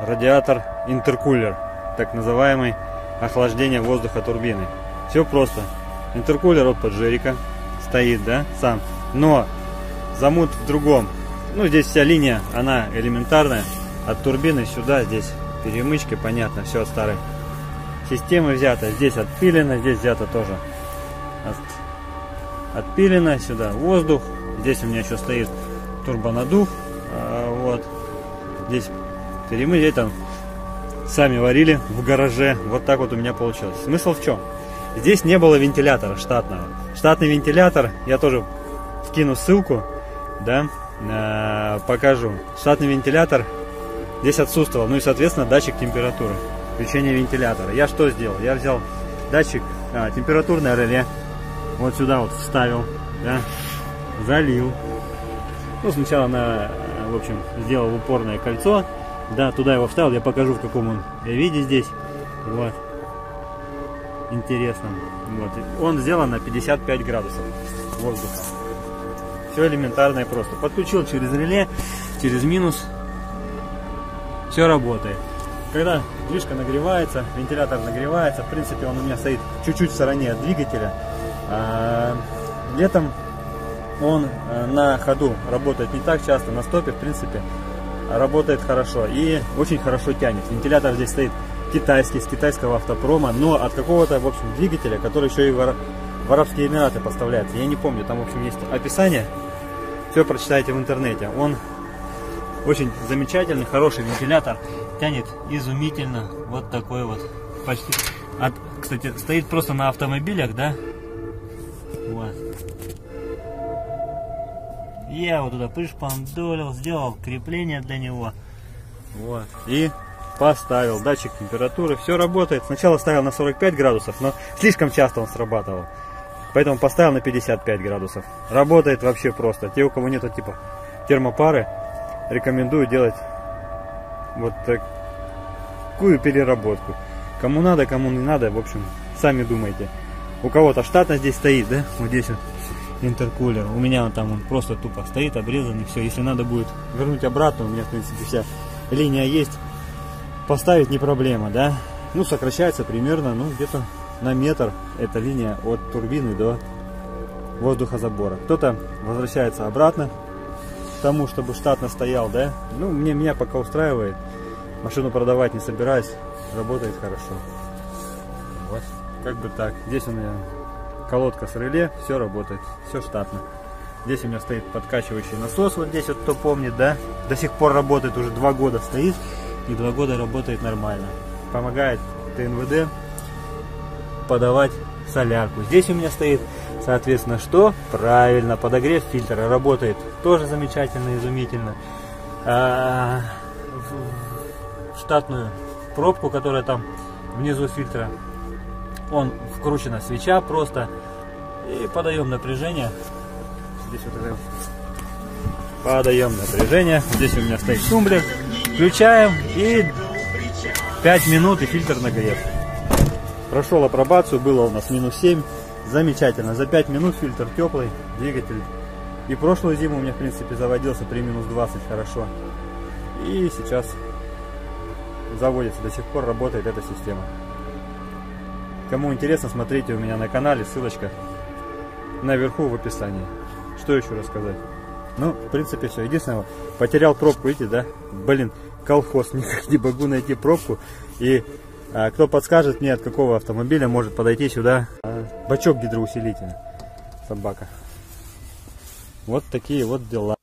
радиатор интеркулер, так называемый охлаждение воздуха турбины. Все просто. Интеркулер от поджерика стоит, да, сам. Но замут в другом. Ну, здесь вся линия, она элементарная. От турбины сюда, здесь перемычки, понятно, все от старой системы взято. Здесь отпилено, здесь взято тоже от, отпилено. Сюда воздух. Здесь у меня еще стоит турбонадув. Вот. Здесь перемычки, там сами варили в гараже. Вот так вот у меня получилось. Смысл в чем? Здесь не было вентилятора штатного. Штатный вентилятор, я тоже скину ссылку, да, э, покажу. Штатный вентилятор здесь отсутствовал. Ну и, соответственно, датчик температуры. Включение вентилятора. Я что сделал? Я взял датчик, а, температурное реле. Вот сюда вот вставил, да, залил. Ну, сначала на, в общем, сделал упорное кольцо. Да, туда его вставил. Я покажу, в каком он виде здесь. Вот. Интересно. Вот. Он сделан на 55 градусов воздуха. Все элементарно и просто. Подключил через реле, через минус. Все работает. Когда движка нагревается, вентилятор нагревается, в принципе он у меня стоит чуть-чуть в стороне от двигателя. А, летом он э, на ходу работает не так часто, на стопе в принципе работает хорошо и очень хорошо тянет. Вентилятор здесь стоит китайский, с китайского автопрома, но от какого-то, в общем, двигателя, который еще и в, Арабские Эмираты поставляется. Я не помню, там, в общем, есть описание. Все прочитайте в интернете. Он очень замечательный, хороший вентилятор. Тянет изумительно. Вот такой вот. Почти. От, кстати, стоит просто на автомобилях, да? Вот. Я вот туда пришпандолил, сделал крепление для него. Вот. И поставил датчик температуры. Все работает. Сначала ставил на 45 градусов, но слишком часто он срабатывал. Поэтому поставил на 55 градусов. Работает вообще просто. Те, у кого нету типа термопары, рекомендую делать вот такую переработку. Кому надо, кому не надо, в общем, сами думайте. У кого-то штатно здесь стоит, да? Вот здесь вот интеркулер. У меня он там он просто тупо стоит, обрезанный, все. Если надо будет вернуть обратно, у меня, в принципе, вся линия есть. Поставить не проблема, да? Ну, сокращается примерно, ну, где-то на метр эта линия от турбины до воздухозабора. Кто-то возвращается обратно к тому, чтобы штатно стоял, да? Ну, мне, меня пока устраивает. Машину продавать не собираюсь. Работает хорошо. Вот, как бы так. Здесь у меня колодка с реле, все работает, все штатно. Здесь у меня стоит подкачивающий насос, вот здесь вот кто помнит, да, до сих пор работает, уже два года стоит, и два года работает нормально. Помогает ТНВД подавать солярку. Здесь у меня стоит, соответственно, что? Правильно, подогрев фильтра работает тоже замечательно, изумительно. А, в штатную пробку, которая там внизу фильтра, он вкручена свеча просто и подаем напряжение. Здесь вот это подаем напряжение. Здесь у меня стоит тумблер. Включаем и 5 минут и фильтр нагрев. Прошел апробацию, было у нас минус 7. Замечательно. За 5 минут фильтр теплый, двигатель. И прошлую зиму у меня, в принципе, заводился при минус 20 хорошо. И сейчас заводится, до сих пор работает эта система. Кому интересно, смотрите у меня на канале, ссылочка наверху в описании. Что еще рассказать? Ну, в принципе, все. Единственное, потерял пробку, видите, да? Блин, колхоз, никак не могу найти пробку. И а, кто подскажет мне, от какого автомобиля может подойти сюда а, бачок гидроусилителя. Собака. Вот такие вот дела.